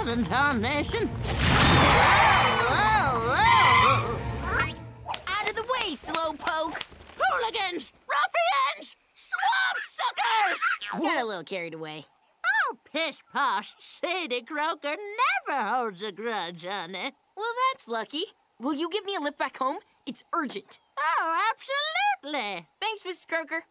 Huh? What tarnation? Whoa, whoa, whoa. Out of the way, slowpoke! Hooligans! Ruffians! Swamp suckers! Got a little carried away. Oh, pish posh, Sadie Croaker never holds a grudge, honey. Well, that's lucky. Will you give me a lift back home? It's urgent. Oh, absolutely. Thanks, Mrs. Croaker.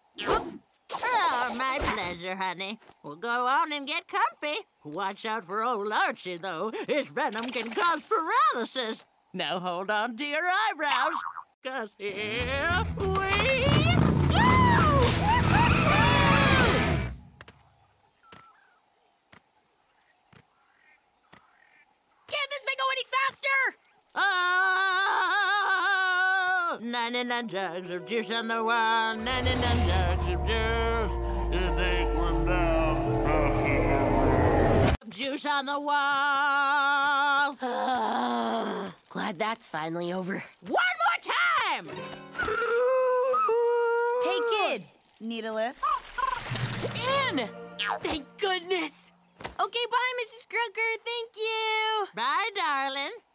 Oh, my pleasure, honey. We'll go on and get comfy. Watch out for old Archie, though. His venom can cause paralysis. Now hold on to your eyebrows, cause here we go! Can't this thing go any faster? Uh, Oh, 99 jugs of juice on the wall, 99 jugs of juice. You think we're down? Juice on the wall. Glad that's finally over. One more time! Hey, kid. Need a lift? In! Thank goodness! Okay, bye, Mrs. Croaker. Thank you. Bye, darling.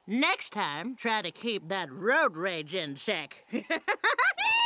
Next time, try to keep that road rage in check.